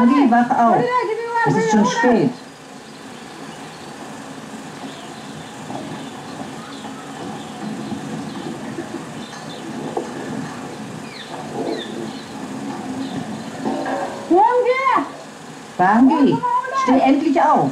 Andi, wach auf. Es ist schon spät. Bambi, steh endlich auf.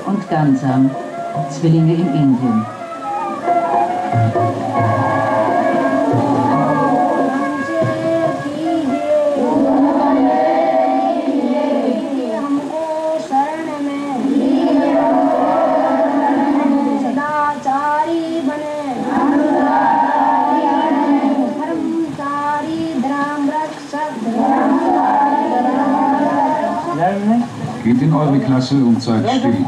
Suri und Gansam, Zwillinge in Indien. Geht in eure Klasse und seid still.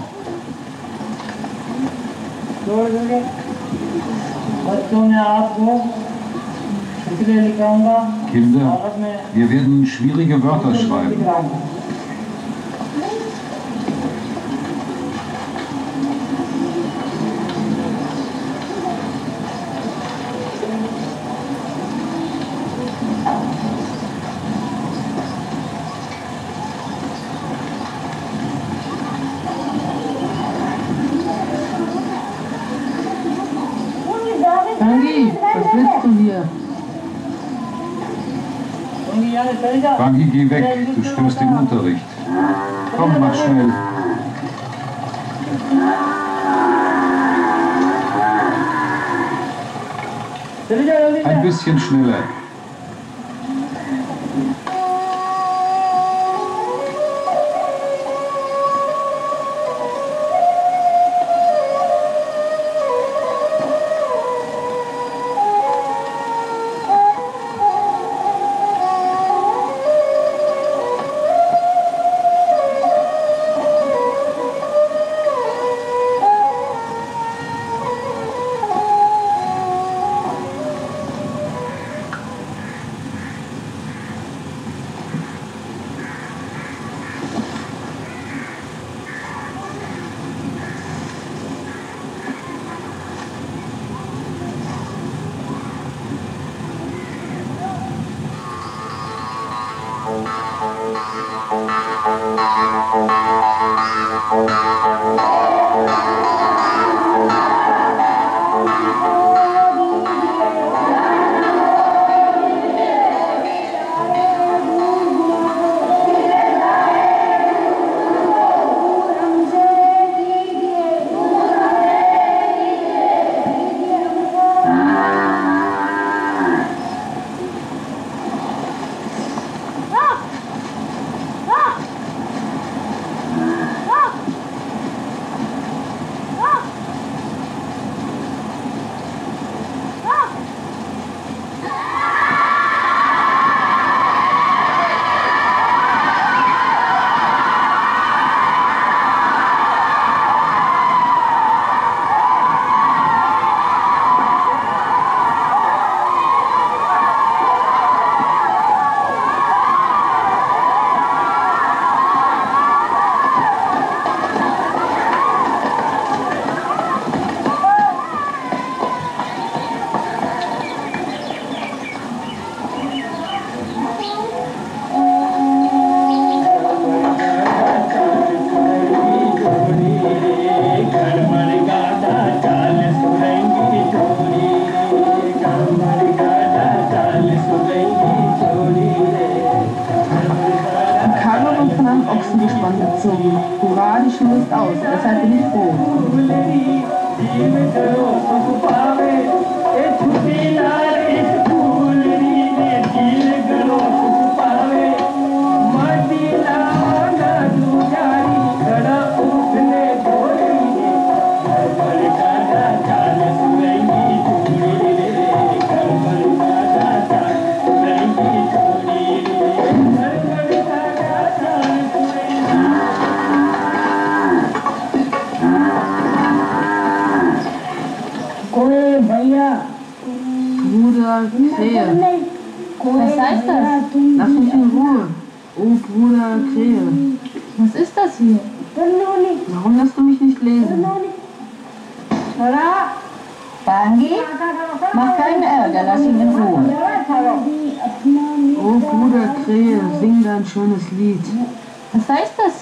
Wir werden schwierige Wörter schreiben. Frankie, geh weg, du störst den Unterricht. Komm, mach schnell. Ein bisschen schneller.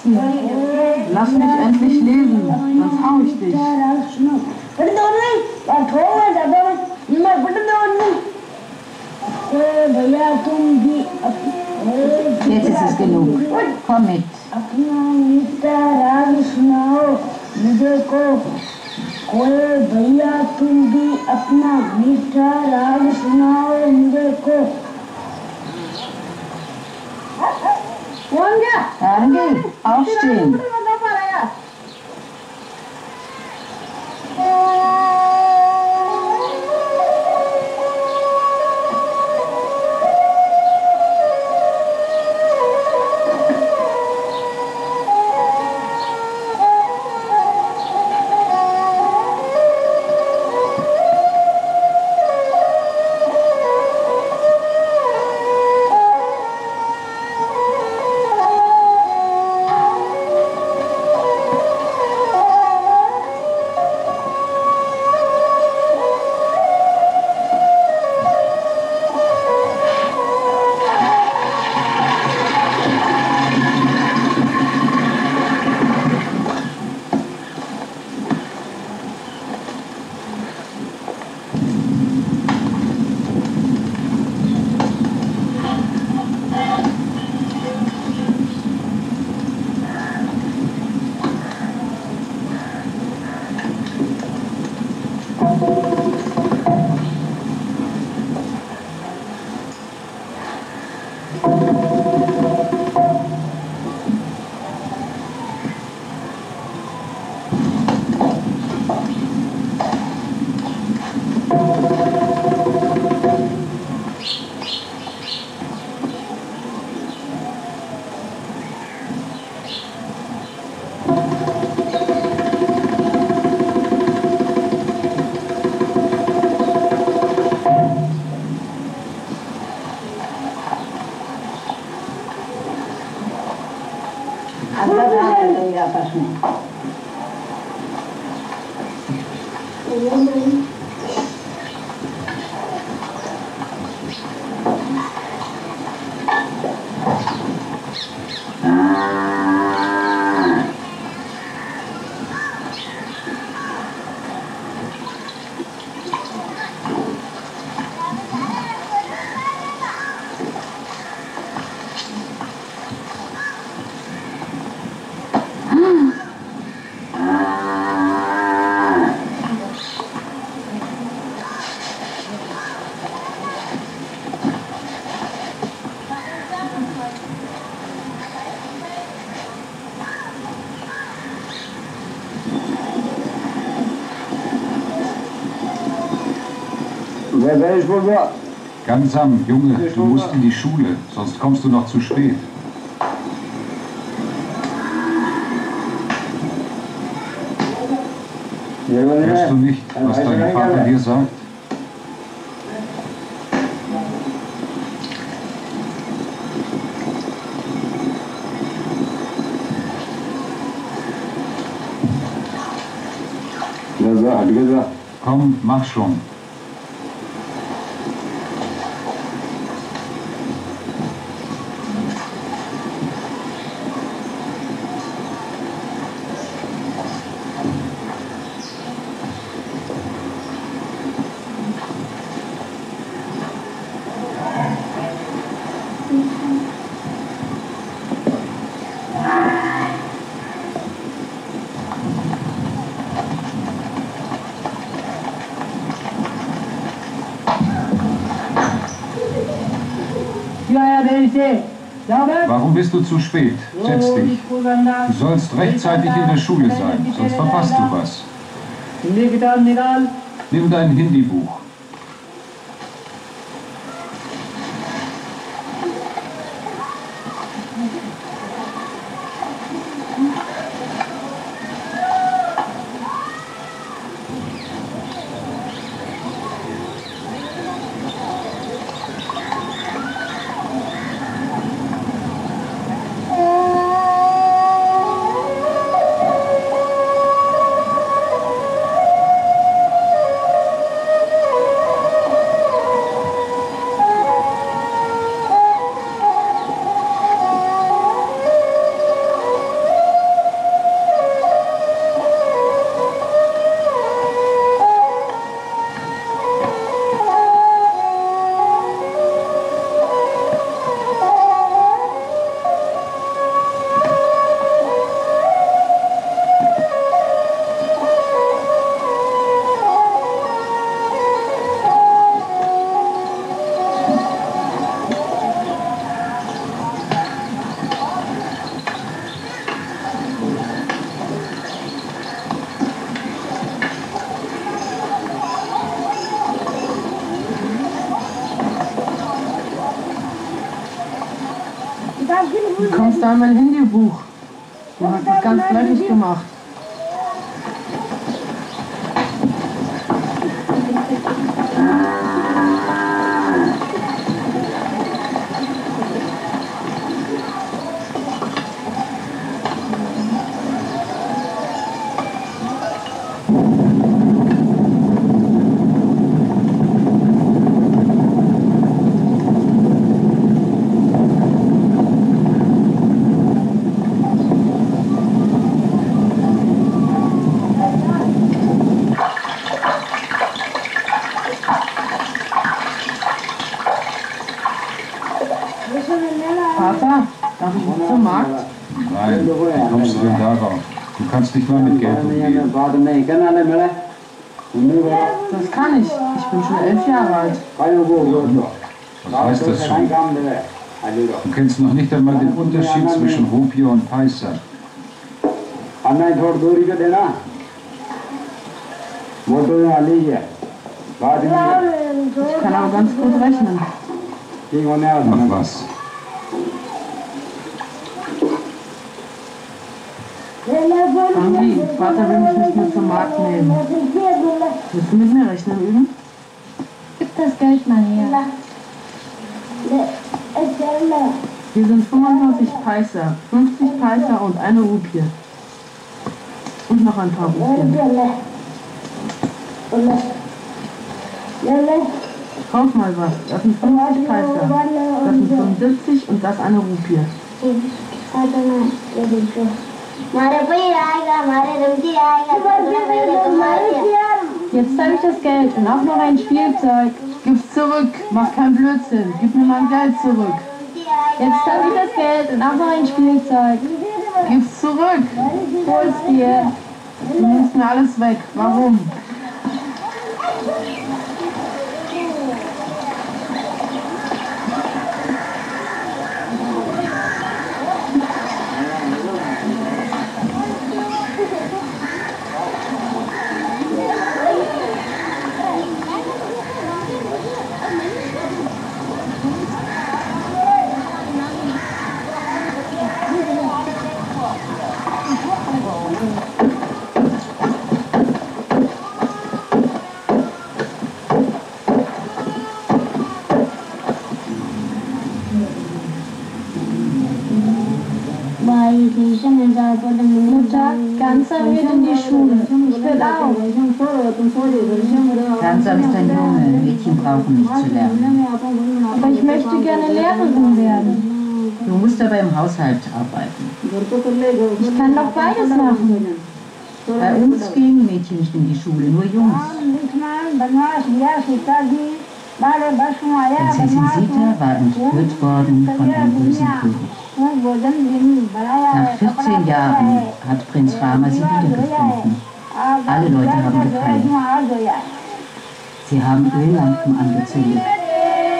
heißt das hier? Lass mich endlich lesen, sonst hau ich dich. भैया तुम भी up- Jetzt ist es genug. Komm mit. अपना मीठा राग सुनाओ मुझे को कोई भैया तुम भी अपना मीठा राग सुनाओ मुझे को Wanga. Adam Austin. Gansam, Junge, du musst in die Schule, sonst kommst du noch zu spät. Hörst du nicht, was dein Vater dir sagt? Komm, mach schon. bist du zu spät. Setz dich. Du sollst rechtzeitig in der Schule sein, sonst verpasst du was. Nimm dein Hindi-Buch. Mein Handybuch? Du hast es ganz dreckig gemacht. Das kann ich. Ich bin schon elf Jahre alt. Was heißt das schon? Du kennst noch nicht einmal den Unterschied zwischen Rupio und Paisa. Ich kann aber ganz gut rechnen. Mach was. Andi, Vater will mich nicht mehr zum Markt nehmen. Willst du mit mir rechnen üben? Gib das Geld mal her. Hier sind 25 Paisa, 50 Paisa und eine Rupie. Und noch ein paar Rupien. Kauf mal was. Das sind 50 Paisa. Das sind 75 und das eine Rupie. मारे भाई आएगा हमारे रमजी आएगा Jetzt habe ich das Geld und auch noch ein Spielzeug. Gib's zurück. Mach keinen Blödsinn. Gib mir mein Geld zurück. Jetzt habe ich das Geld und auch noch ein Spielzeug. Gib's zurück. Hol's dir. Du nimmst mir alles weg. Warum? Langsam ist ein Junge. Mädchen brauchen nicht zu lernen. Aber ich möchte gerne Lehrerin werden. Du musst aber im Haushalt arbeiten. Ich kann doch beides machen. Bei uns gehen Mädchen nicht in die Schule, nur Jungs. Prinzessin Sita war entführt worden von einem bösen König. Nach 14 Jahren hat Prinz Rama sie wiedergefunden. Alle Leute haben gefeiert. Sie haben Öllampen angezündet.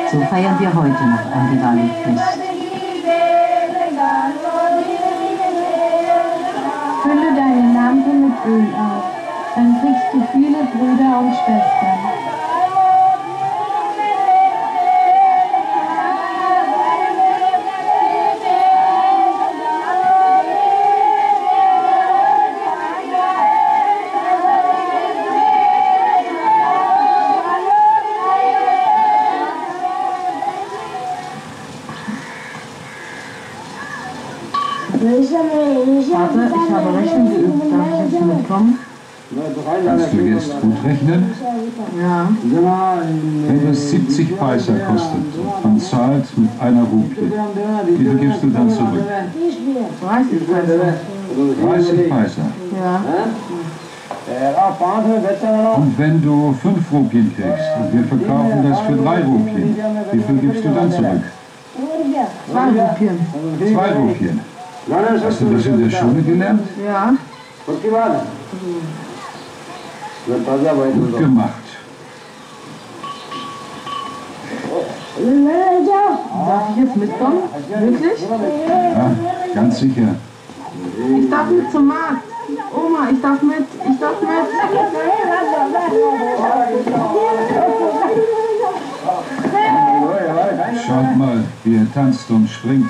So feiern wir heute noch ein Diwali fest. Fülle deine Lampe mit Öl auf, dann kriegst du viele Brüder und Schwestern. Ja. Wenn es 70 Paisa kostet und man zahlt mit einer Rupie, wie viel gibst du dann zurück? 30 Paisa. 30 Paisa. Ja. Und wenn du 5 Rupien kriegst und wir verkaufen das für 3 Rupien, wie viel gibst du dann zurück? Zwei Rupien. 2 Rupien. Hast du das in der Schule gelernt? Ja. Gut gemacht. Darf ich jetzt mitkommen? Wirklich? Ja, ganz sicher. Ich darf mit zum Markt. Oma, ich darf mit. Ich darf mit. Schaut mal, wie er tanzt und springt.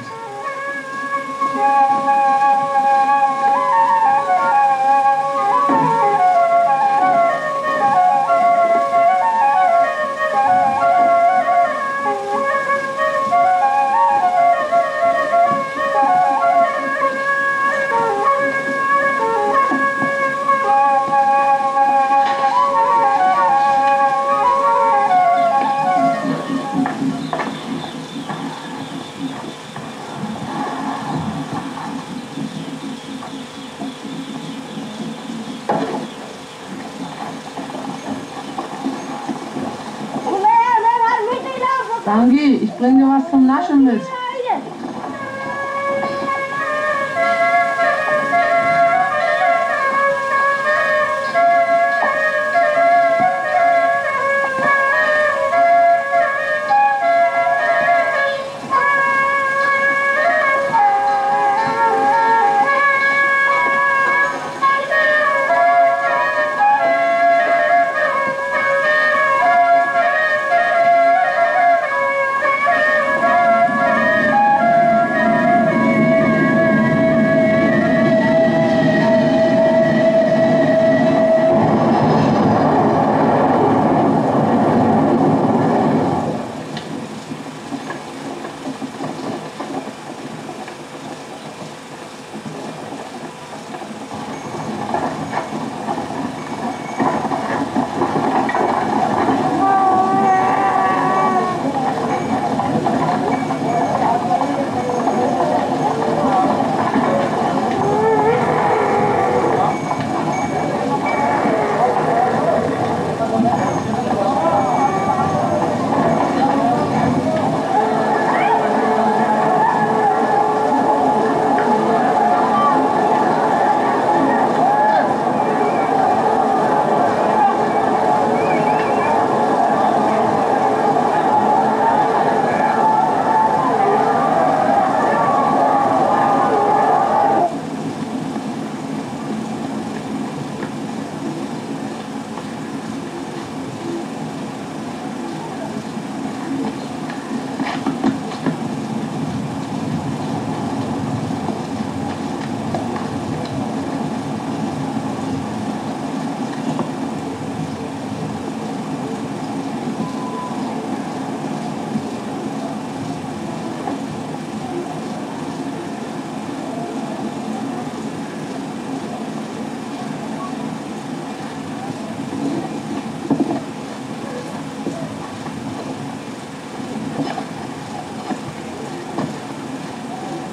Dangi, ich bring dir was zum Naschen mit.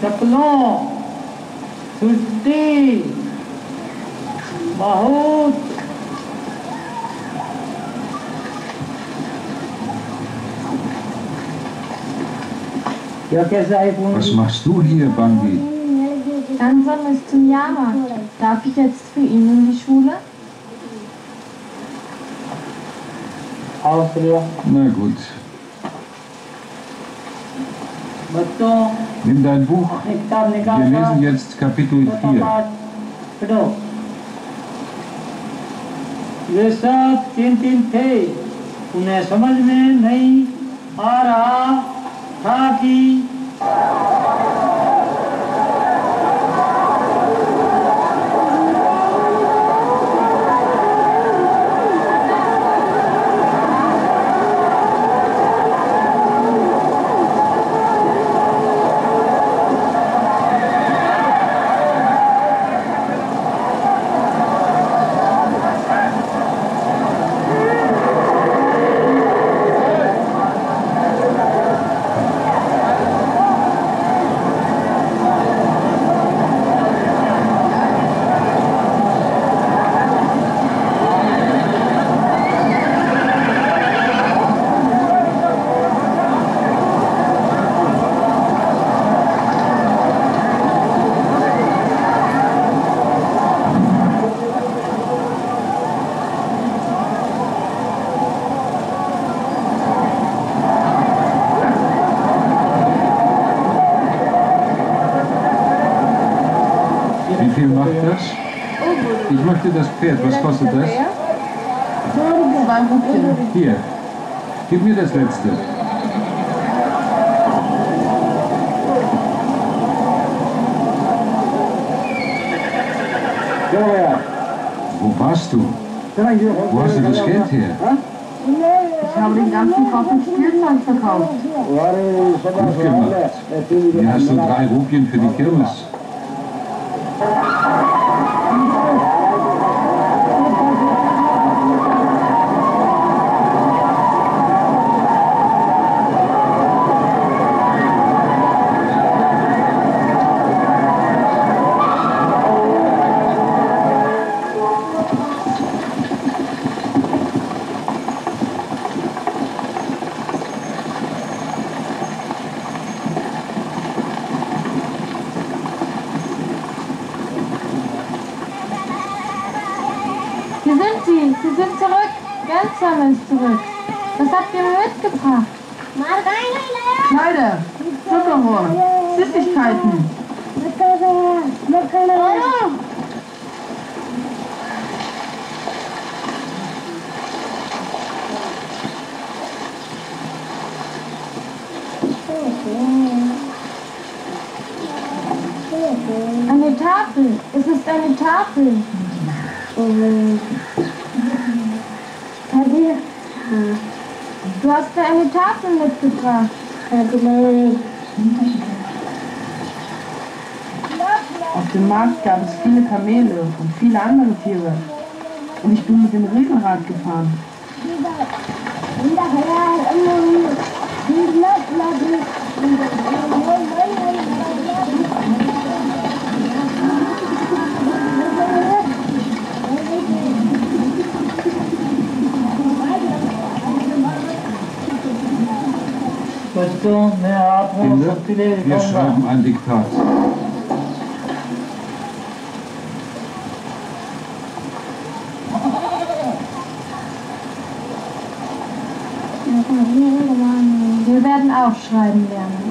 चप्पलों छुट्टी बहुत क्या कैसा है phone Was machst du hier, Bangi? Anson ist zum Jahrmarkt. Darf ich jetzt für ihn in die Schule? Austria Na gut. Nimm dein Buch. Wir lesen jetzt Kapitel 4. वे सब चिंतित थे उन्हें समझ में नहीं आ रहा था कि möchte das Pferd. Was kostet das? Hier. Gib mir das letzte. Wo warst du? Wo hast du das Geld her? Ich habe den ganzen Koffer Spielzeug verkauft. Gut gemacht. Hier hast du drei Rupien für die Kirmes. Eine Tafel. Es ist eine Tafel. Du hast mir eine Tafel mitgebracht. Auf dem Markt gab es viele Kamele und viele andere Tiere. Und ich bin mit dem Riesenrad gefahren. Finde, wir schreiben ein Diktat. Wir werden auch schreiben lernen.